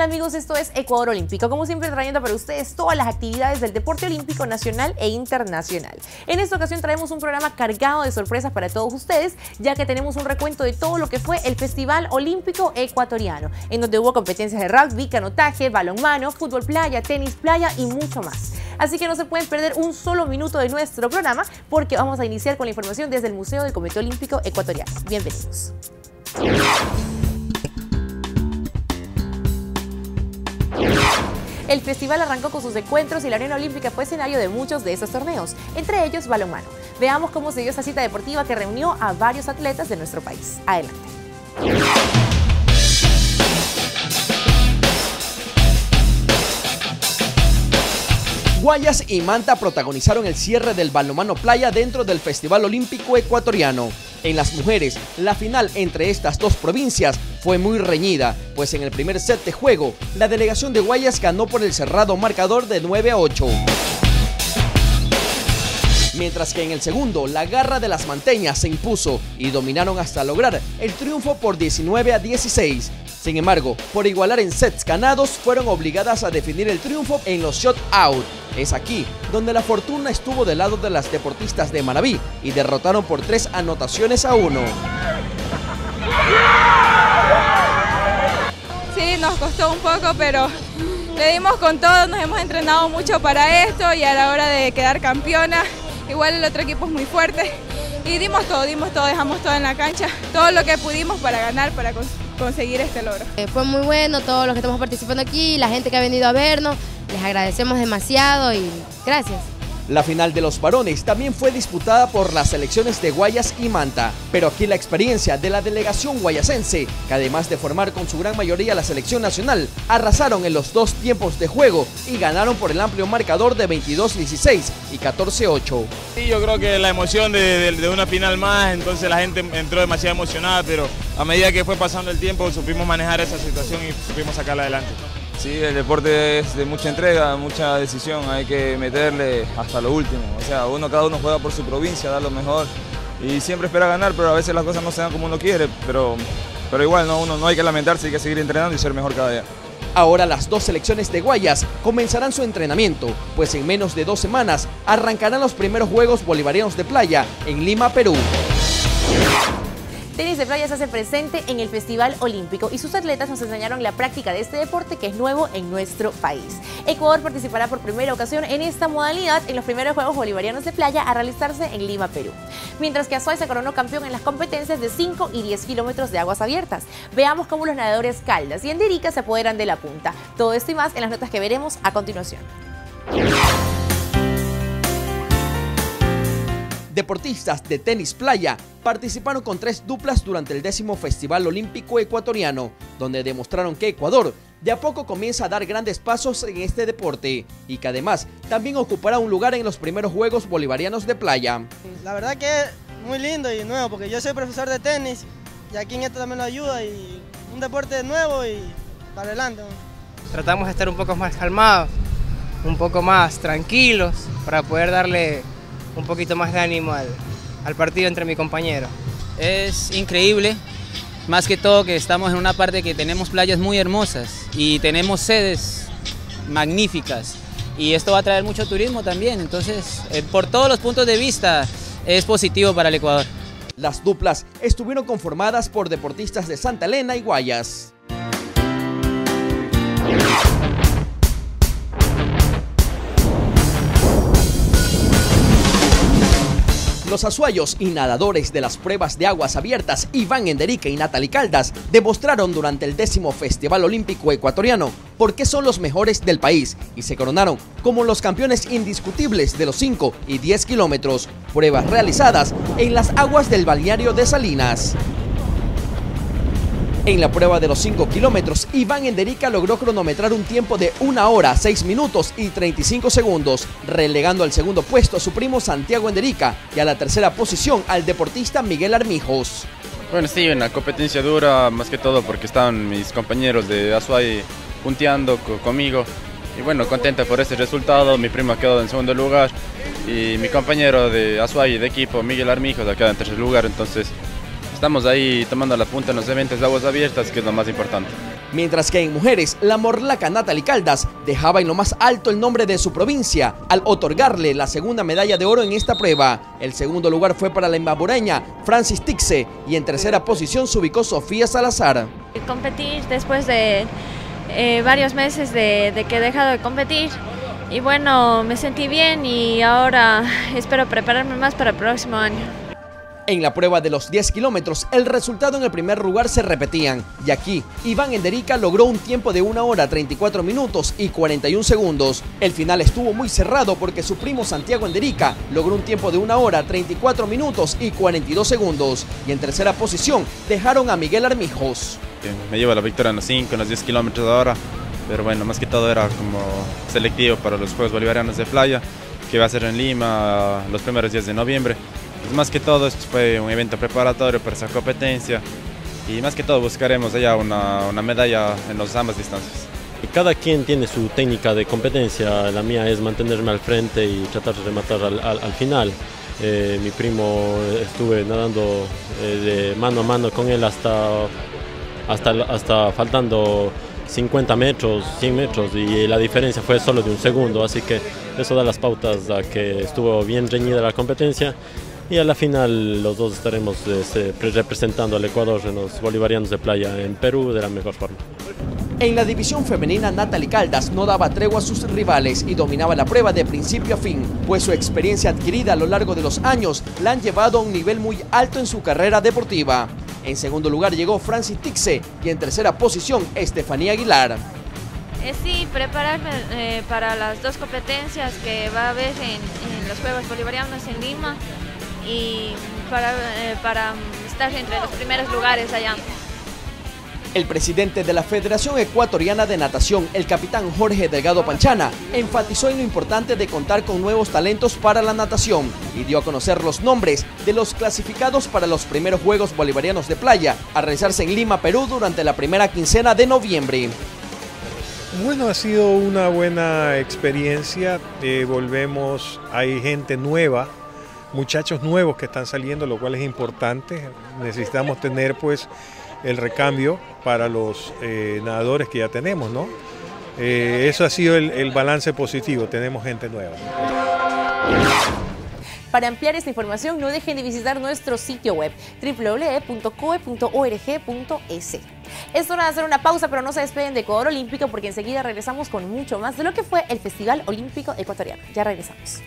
amigos, esto es Ecuador Olímpico, como siempre trayendo para ustedes todas las actividades del deporte olímpico nacional e internacional. En esta ocasión traemos un programa cargado de sorpresas para todos ustedes, ya que tenemos un recuento de todo lo que fue el Festival Olímpico Ecuatoriano, en donde hubo competencias de rugby, canotaje, balonmano, fútbol playa, tenis playa y mucho más. Así que no se pueden perder un solo minuto de nuestro programa porque vamos a iniciar con la información desde el Museo del Comité Olímpico Ecuatoriano. Bienvenidos. El festival arrancó con sus encuentros y la Arena Olímpica fue escenario de muchos de esos torneos, entre ellos balonmano. Veamos cómo se dio esta cita deportiva que reunió a varios atletas de nuestro país. Adelante. Guayas y Manta protagonizaron el cierre del balonmano playa dentro del Festival Olímpico Ecuatoriano. En las mujeres, la final entre estas dos provincias fue muy reñida, pues en el primer set de juego, la delegación de Guayas ganó por el cerrado marcador de 9 a 8. Mientras que en el segundo, la garra de las manteñas se impuso y dominaron hasta lograr el triunfo por 19 a 16. Sin embargo, por igualar en sets ganados, fueron obligadas a definir el triunfo en los shot out. Es aquí donde la fortuna estuvo del lado de las deportistas de Manabí y derrotaron por tres anotaciones a uno. Sí, nos costó un poco, pero le dimos con todo, nos hemos entrenado mucho para esto y a la hora de quedar campeona, igual el otro equipo es muy fuerte y dimos todo, dimos todo, dejamos todo en la cancha, todo lo que pudimos para ganar, para conseguir este logro. Eh, fue muy bueno todos los que estamos participando aquí, la gente que ha venido a vernos, les agradecemos demasiado y gracias. La final de los varones también fue disputada por las selecciones de Guayas y Manta, pero aquí la experiencia de la delegación guayasense, que además de formar con su gran mayoría la selección nacional, arrasaron en los dos tiempos de juego y ganaron por el amplio marcador de 22-16 y 14-8. Sí, yo creo que la emoción de, de una final más, entonces la gente entró demasiado emocionada, pero a medida que fue pasando el tiempo supimos manejar esa situación y supimos sacarla adelante. Sí, el deporte es de mucha entrega, mucha decisión, hay que meterle hasta lo último. O sea, uno cada uno juega por su provincia, da lo mejor y siempre espera ganar, pero a veces las cosas no se dan como uno quiere, pero, pero igual no, uno no hay que lamentarse, hay que seguir entrenando y ser mejor cada día. Ahora las dos selecciones de Guayas comenzarán su entrenamiento, pues en menos de dos semanas arrancarán los primeros Juegos Bolivarianos de Playa en Lima, Perú. Tenis de playa se hace presente en el Festival Olímpico y sus atletas nos enseñaron la práctica de este deporte que es nuevo en nuestro país. Ecuador participará por primera ocasión en esta modalidad en los primeros Juegos Bolivarianos de Playa a realizarse en Lima, Perú. Mientras que Azuay se coronó campeón en las competencias de 5 y 10 kilómetros de aguas abiertas. Veamos cómo los nadadores Caldas y Enderica se apoderan de la punta. Todo esto y más en las notas que veremos a continuación. Deportistas de tenis playa participaron con tres duplas durante el décimo Festival Olímpico Ecuatoriano, donde demostraron que Ecuador de a poco comienza a dar grandes pasos en este deporte y que además también ocupará un lugar en los primeros Juegos Bolivarianos de Playa. La verdad que es muy lindo y nuevo porque yo soy profesor de tenis y aquí en esto también lo ayuda y un deporte nuevo y para adelante. Tratamos de estar un poco más calmados, un poco más tranquilos para poder darle un poquito más de ánimo al, al partido entre mi compañero. Es increíble, más que todo que estamos en una parte que tenemos playas muy hermosas y tenemos sedes magníficas y esto va a traer mucho turismo también, entonces eh, por todos los puntos de vista es positivo para el Ecuador. Las duplas estuvieron conformadas por deportistas de Santa Elena y Guayas. Los azuayos y nadadores de las pruebas de aguas abiertas Iván Enderique y Natalie Caldas demostraron durante el décimo Festival Olímpico Ecuatoriano por qué son los mejores del país y se coronaron como los campeones indiscutibles de los 5 y 10 kilómetros, pruebas realizadas en las aguas del balneario de Salinas. En la prueba de los 5 kilómetros, Iván Enderica logró cronometrar un tiempo de 1 hora, 6 minutos y 35 segundos, relegando al segundo puesto a su primo Santiago Enderica y a la tercera posición al deportista Miguel Armijos. Bueno, sí, una competencia dura, más que todo porque estaban mis compañeros de Azuay punteando conmigo. Y bueno, contenta por este resultado, mi primo ha quedado en segundo lugar y mi compañero de Azuay de equipo, Miguel Armijos, ha quedado en tercer lugar, entonces estamos ahí tomando la punta en los eventos de aguas abiertas, que es lo más importante. Mientras que en mujeres, la morlaca Natalie Caldas dejaba en lo más alto el nombre de su provincia al otorgarle la segunda medalla de oro en esta prueba. El segundo lugar fue para la embabureña Francis Tixe y en tercera posición se ubicó Sofía Salazar. Competir después de eh, varios meses de, de que he dejado de competir y bueno, me sentí bien y ahora espero prepararme más para el próximo año. En la prueba de los 10 kilómetros, el resultado en el primer lugar se repetían. Y aquí, Iván Enderica logró un tiempo de 1 hora 34 minutos y 41 segundos. El final estuvo muy cerrado porque su primo Santiago Enderica logró un tiempo de 1 hora 34 minutos y 42 segundos. Y en tercera posición dejaron a Miguel Armijos. Me lleva la victoria en los 5, en los 10 kilómetros de hora. Pero bueno, más que todo era como selectivo para los Juegos Bolivarianos de Playa, que va a ser en Lima los primeros días de noviembre. Pues más que todo, esto fue un evento preparatorio para esa competencia. Y más que todo buscaremos allá una, una medalla en las ambas distancias. Cada quien tiene su técnica de competencia, la mía es mantenerme al frente y tratar de rematar al, al, al final. Eh, mi primo estuve nadando eh, de mano a mano con él hasta, hasta, hasta faltando 50 metros, 100 metros. Y la diferencia fue solo de un segundo, así que eso da las pautas a que estuvo bien reñida la competencia y a la final los dos estaremos este, representando al Ecuador en los bolivarianos de playa en Perú de la mejor forma. En la división femenina, Natalie Caldas no daba tregua a sus rivales y dominaba la prueba de principio a fin, pues su experiencia adquirida a lo largo de los años la han llevado a un nivel muy alto en su carrera deportiva. En segundo lugar llegó Francis Tixe y en tercera posición Estefanía Aguilar. Eh, sí, prepararme eh, para las dos competencias que va a haber en, en los Juegos Bolivarianos en Lima y para, eh, para estar entre los primeros lugares allá. El presidente de la Federación Ecuatoriana de Natación, el capitán Jorge Delgado Panchana, enfatizó en lo importante de contar con nuevos talentos para la natación y dio a conocer los nombres de los clasificados para los primeros Juegos Bolivarianos de Playa a realizarse en Lima, Perú durante la primera quincena de noviembre. Bueno, ha sido una buena experiencia. Eh, volvemos, hay gente nueva, muchachos nuevos que están saliendo, lo cual es importante. Necesitamos tener pues el recambio para los eh, nadadores que ya tenemos, ¿no? Eh, eso ha sido el, balance positivo, tenemos gente nueva. Para ampliar esta información, no dejen de visitar nuestro sitio web www.coe.org.es. Es hora de hacer una pausa, pero no se despeden de Ecuador Olímpico porque enseguida regresamos con mucho más de lo que fue el Festival Olímpico Ecuatoriano. Ya regresamos.